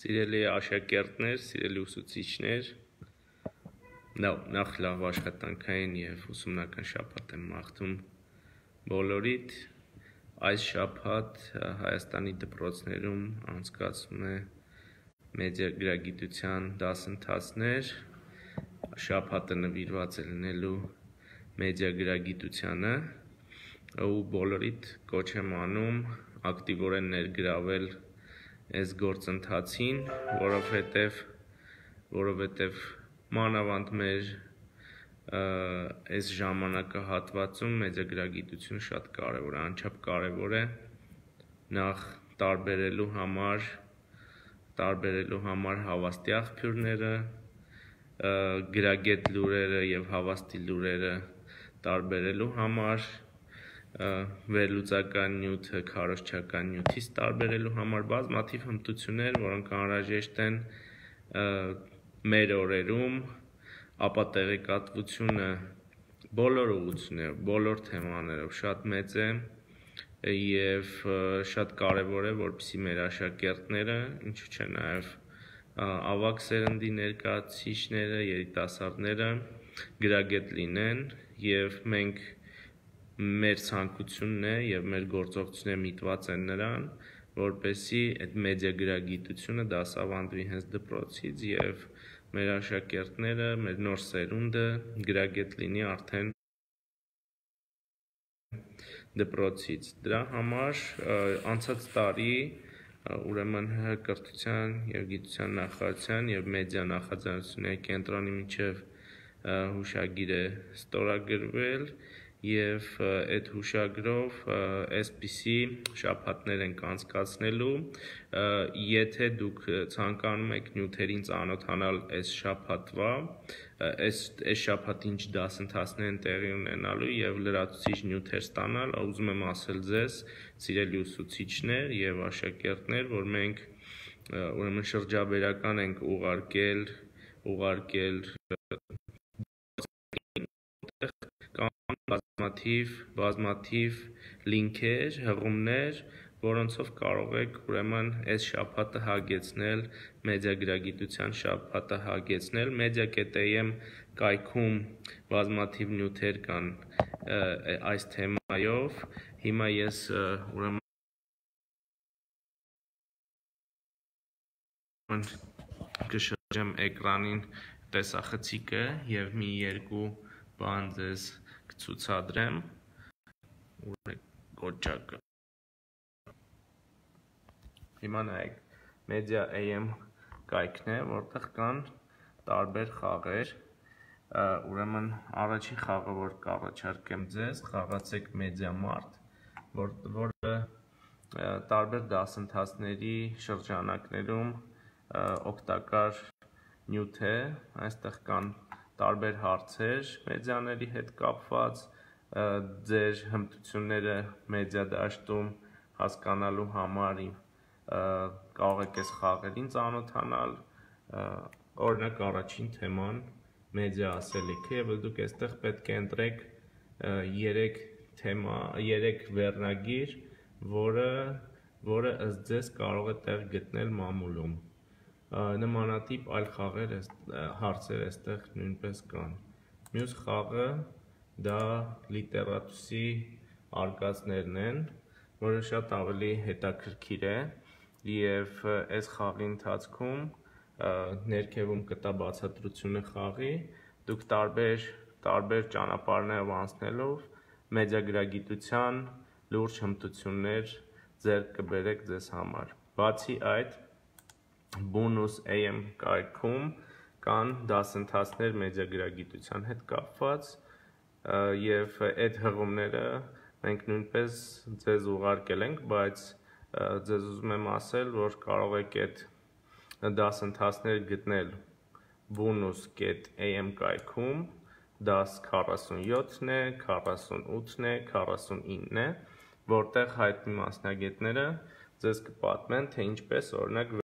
Սիրելի աշակերտներ, սիրելի ուսուցիչներ, նախ լավ աշխատանքային եւ ուսումնական շաբաթ եմ մաղթում բոլորիդ։ Այս շաբաթ Հայաստանի դպրոցներում անցկացվում է մեդիագրագիտության դասընթացներ։ Շաբաթը նվիրված է լինելու մեդիագրագիտությանը ու բոլորիդ կոչ եմ անում ակտիվորեն ներգրավել այս գործընթացին, որովհետև որովհետև մանավանդ մեր այս ժամանակահատվածում մեդիագրագիտությունը շատ կարևոր է, անչափ կարևոր է նախ տարբերելու համար տարբերելու համար հավաստի աղբյուրները, գրագետ լուրերը եւ հավաստի լուրերը տարբերելու համար վերլուծական նյութը քարոզչական նյութից տարբերելու համար բազմաթիվ հմտություններ, որոնք անհրաժեշտ են մեր օրերում, ապա տեղեկատվությունը բոլոր ուղղություններով, բոլոր թեմաներով շատ մեծ է եւ շատ կարեւոր է, որպեսզի մեր աշակերտները, ինչու՞ չէ նաեւ ավակ սերնդի ներկայացուցիչները, երիտասարդները գրագետ լինեն եւ մենք մեր ցանկությունն է եւ մեր գործողությունները միտված են նրան, որպեսզի այդ մեդիագրագիտությունը դասավանդվի հենց դպրոցից եւ մեր աշակերտները, մեր նոր սերունդը գրագետ լինի արդեն դպրոցից։ Դրա համար անցած տարի ուրեմն ՀՀ կրթության եւ գիտության նախարարության եւ մեդիա նախաձեռնությունների կենտրոնի միջև հուշագիր է ստորագրվել եւ այդ հուշագրով այսպիսի շաբաթներ ենք անցկացնելու եթե դուք ցանկանում եք նյութերին ծանոթանալ այս շաբաթվա այս այս շաբաթ ինչ դասընթացներ են տեղի ունենալու եւ լրացուցիչ նյութեր ստանալ ուզում եմ ասել ձեզ սիրելի ուսուցիչներ եւ աշակերտներ որ մենք ուրեմն շրջաբերական ենք ուղարկել ուղարկել բազմաթիվ բազմաթիվ լինքեր, հղումներ, որոնցով կարող եք ուրեմն այս շաբաթը հագեցնել մեդիագրագիտության շաբաթը հագեցնել media.am կայքում բազմաթիվ նյութեր կան այս թեմայով հիմա ես ուրեմն կշրջեմ էկրանին տեսախցիկը եւ մի երկու բան ձեզ կցուցադրեմ ուր է կոճակը հիմա նայեք media am կայքն է որտեղ կան տարբեր խաղեր ուրեմն առաջին խաղը որ կառաջարկեմ ձեզ խաղացեք mart որ որը տարբեր դասընթացների շրջանակներում օգտակար նյութ է այստեղ կան տարբեր հարցեր մեդիաների հետ կապված, ձեր հմտությունները մեդիա դաշտում հասկանալու համար կարող եք այս խաղերին ծանոթանալ, օրինակ առաջին թեման մեդիա ասելիքը եւ դուք այստեղ պետք է ընտրեք 3 թեմա, 3 վերնագիր, որը որը ըստ ձեզ կարող է տեղ գտնել մամուլում նմանատիպ այլ խաղեր հարցեր այստեղ նույնպես կան։ Մյուս խաղը դա լիտերատուսի արկածներն են, որը շատ ավելի հետաքրքիր է եւ այս խաղի ընթացքում ներքևում կտա բացատրությունը խաղի, դուք տարբեր տարբեր ճանապարհներով անցնելով մեդիագրագիտության լուրջ հմտություններ ձեռք կբերեք ձեզ համար։ Բացի այդ, bonus AM կայքում կան դասընթացներ մեդիագրագիտության հետ կապված եւ այդ հղումները մենք նույնպես ձեզ ուղարկել ենք, բայց ձեզ ուզում եմ ասել, որ կարող եք այդ դասընթացներ գտնել bonus.am կայքում դաս 47-ն է, 48-ն է, 49-ն է, որտեղ հայտնի մասնագետները ձեզ կպատմեն, թե ինչպես օրինակ